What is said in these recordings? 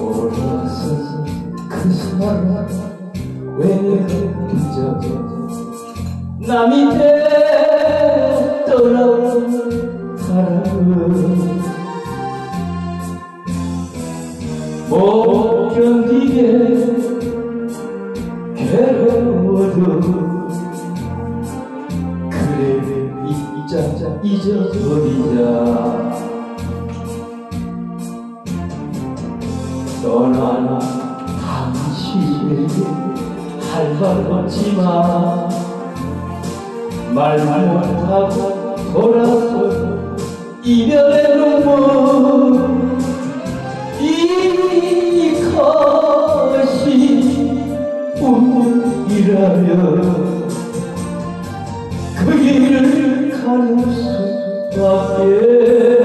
돌아서 그 사람 왜 그저 남이 돼 떠나온 사람은 못 견디게 괴로워도 그래 잊자 잊어버리자 떠나나 당신에게 할말 없지만 말 못하고 돌아서 이별의 눈물 이것이 운이라면 그 길을 가는 수밖에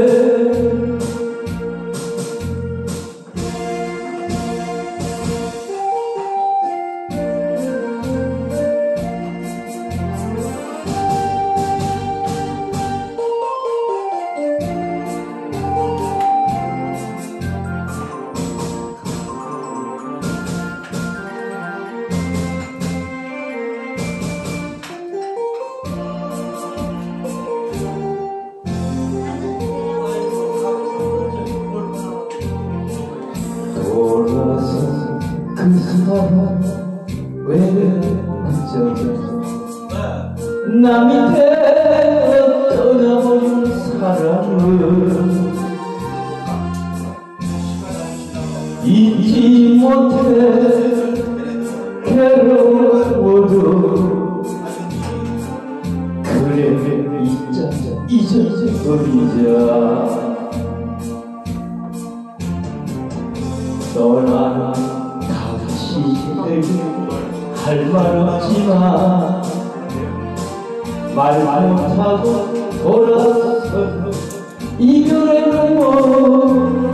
그 사람 왜 그저 남이 되어 떠나버린 사람을 잊지 못해 괴로워 할말 없지만 말 못하고 돌아서 이별의 눈물